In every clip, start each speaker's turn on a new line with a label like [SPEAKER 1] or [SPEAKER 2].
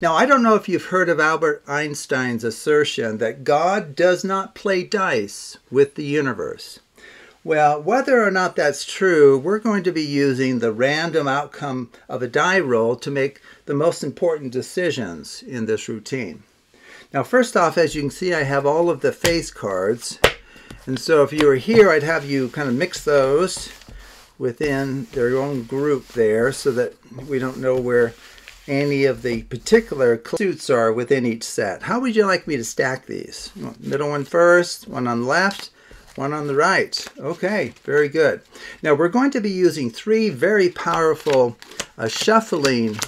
[SPEAKER 1] Now, I don't know if you've heard of Albert Einstein's assertion that God does not play dice with the universe. Well, whether or not that's true, we're going to be using the random outcome of a die roll to make the most important decisions in this routine. Now, first off, as you can see, I have all of the face cards. And so if you were here, I'd have you kind of mix those within their own group there so that we don't know where any of the particular suits are within each set. How would you like me to stack these? Middle one first, one on the left, one on the right. Okay, very good. Now we're going to be using three very powerful uh, shuffling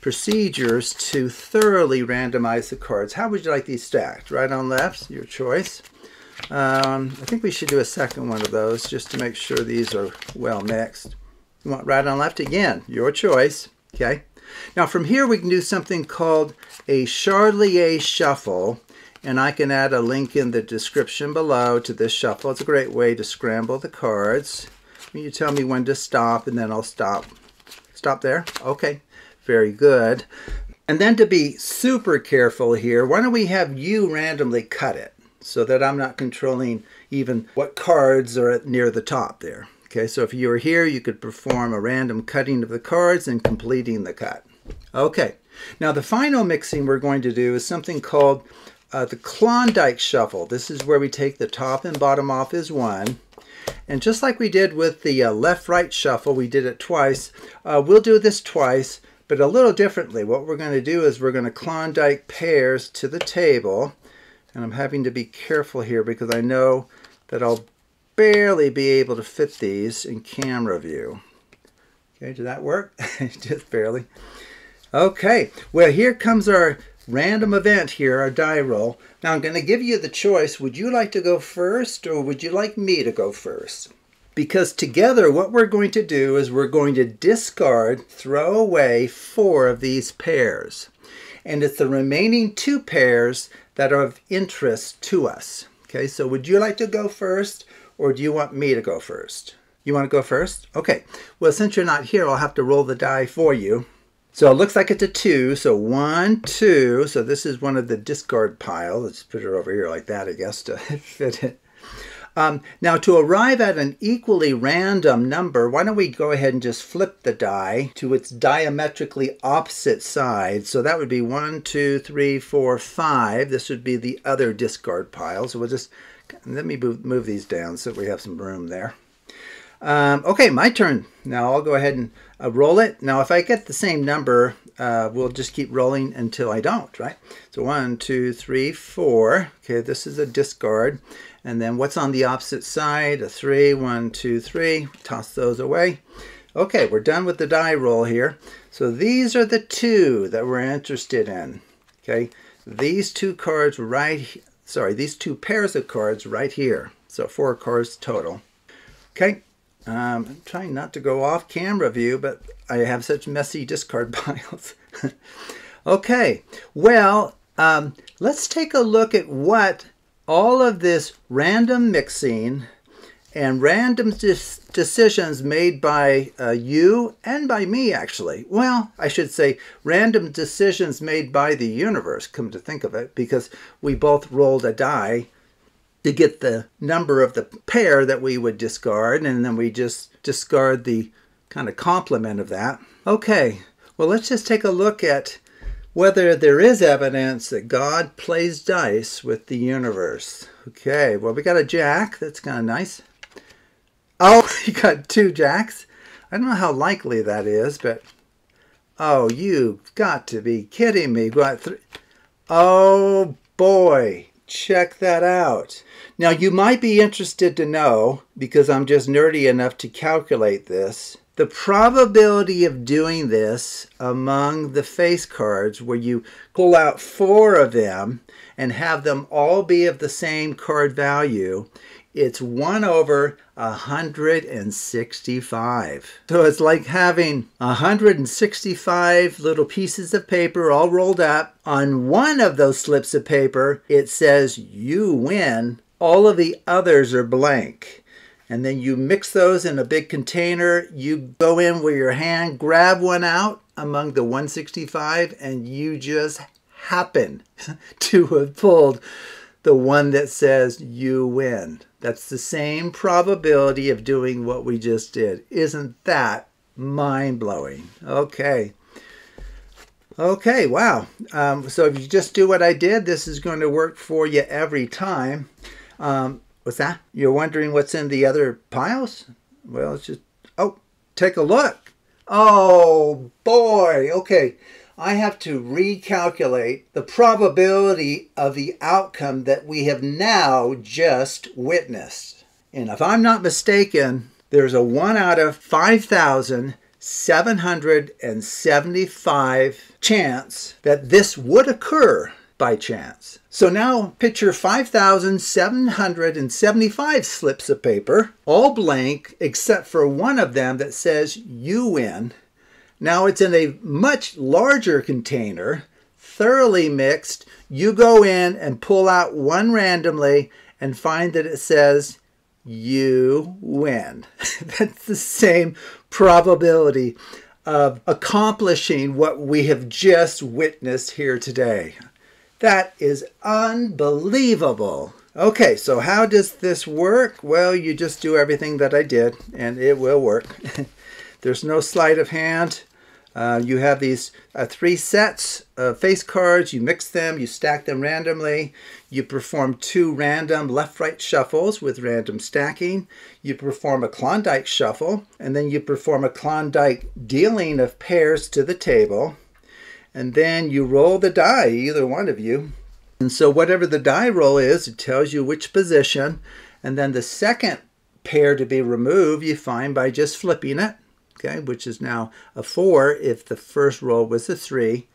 [SPEAKER 1] procedures to thoroughly randomize the cards. How would you like these stacked? Right on left, your choice. Um, I think we should do a second one of those just to make sure these are well mixed. You want right on left again, your choice. Okay. Now from here we can do something called a Charlier shuffle and I can add a link in the description below to this shuffle. It's a great way to scramble the cards. You tell me when to stop and then I'll stop. Stop there? Okay, very good. And then to be super careful here, why don't we have you randomly cut it so that I'm not controlling even what cards are near the top there. Okay, so if you were here, you could perform a random cutting of the cards and completing the cut. Okay, now the final mixing we're going to do is something called uh, the Klondike Shuffle. This is where we take the top and bottom off as one. And just like we did with the uh, left-right shuffle, we did it twice. Uh, we'll do this twice, but a little differently. What we're going to do is we're going to Klondike pairs to the table. And I'm having to be careful here because I know that I'll barely be able to fit these in camera view. Okay, did that work? Just barely. Okay, well here comes our random event here, our die roll. Now I'm going to give you the choice. Would you like to go first or would you like me to go first? Because together what we're going to do is we're going to discard, throw away four of these pairs. And it's the remaining two pairs that are of interest to us. Okay, so would you like to go first or do you want me to go first? You want to go first? Okay. Well, since you're not here, I'll have to roll the die for you. So it looks like it's a two. So one, two. So this is one of the discard pile. Let's put it over here like that, I guess, to fit it. Um, now to arrive at an equally random number, why don't we go ahead and just flip the die to its diametrically opposite side. So that would be one, two, three, four, five. This would be the other discard pile. So we'll just let me move, these down so we have some room there. Um, okay, my turn. Now I'll go ahead and uh, roll it. Now if I get the same number, uh, we'll just keep rolling until I don't, right? So one, two, three, four. Okay, this is a discard. And then what's on the opposite side? A three, one, two, three. Toss those away. Okay, we're done with the die roll here. So these are the two that we're interested in. Okay, these two cards right sorry, these two pairs of cards right here. So four cards total. Okay, um, I'm trying not to go off camera view, but I have such messy discard piles. okay, well, um, let's take a look at what all of this random mixing and random decisions made by uh, you and by me, actually. Well, I should say random decisions made by the universe, come to think of it, because we both rolled a die to get the number of the pair that we would discard, and then we just discard the kind of complement of that. Okay, well, let's just take a look at whether there is evidence that God plays dice with the universe. Okay, well, we got a jack. That's kind of nice. Oh, you got two jacks? I don't know how likely that is, but... Oh, you've got to be kidding me. Got three... Oh, boy. Check that out. Now, you might be interested to know, because I'm just nerdy enough to calculate this, the probability of doing this among the face cards where you pull out four of them and have them all be of the same card value it's 1 over 165. So it's like having 165 little pieces of paper all rolled up. On one of those slips of paper, it says you win. All of the others are blank. And then you mix those in a big container. You go in with your hand, grab one out, among the 165 and you just happen to have pulled the one that says you win. That's the same probability of doing what we just did. Isn't that mind blowing? Okay. Okay, wow. Um, so if you just do what I did, this is going to work for you every time. Um, what's that? You're wondering what's in the other piles? Well, it's just, oh, take a look. Oh, boy. Okay. I have to recalculate the probability of the outcome that we have now just witnessed. And if I'm not mistaken, there's a 1 out of 5,775 chance that this would occur by chance. So now picture 5,775 slips of paper, all blank except for one of them that says you win now it's in a much larger container, thoroughly mixed. You go in and pull out one randomly and find that it says you win. That's the same probability of accomplishing what we have just witnessed here today. That is unbelievable. Okay, so how does this work? Well, you just do everything that I did and it will work. There's no sleight of hand. Uh, you have these uh, three sets of face cards. You mix them, you stack them randomly. You perform two random left-right shuffles with random stacking. You perform a Klondike shuffle, and then you perform a Klondike dealing of pairs to the table. And then you roll the die, either one of you. And so whatever the die roll is, it tells you which position. And then the second pair to be removed, you find by just flipping it okay, which is now a 4 if the first roll was a 3.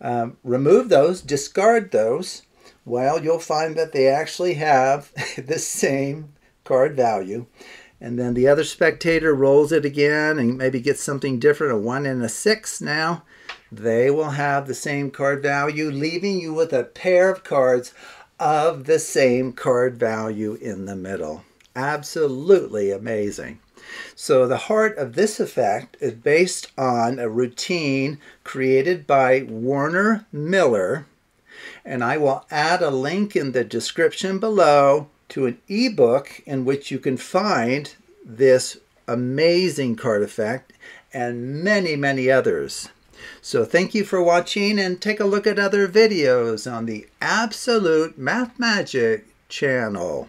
[SPEAKER 1] Um, remove those, discard those. Well, you'll find that they actually have the same card value. And then the other spectator rolls it again and maybe gets something different, a 1 and a 6 now. They will have the same card value, leaving you with a pair of cards of the same card value in the middle. Absolutely amazing. So the heart of this effect is based on a routine created by Werner Miller. And I will add a link in the description below to an ebook in which you can find this amazing card effect and many, many others. So thank you for watching and take a look at other videos on the Absolute Math Magic channel.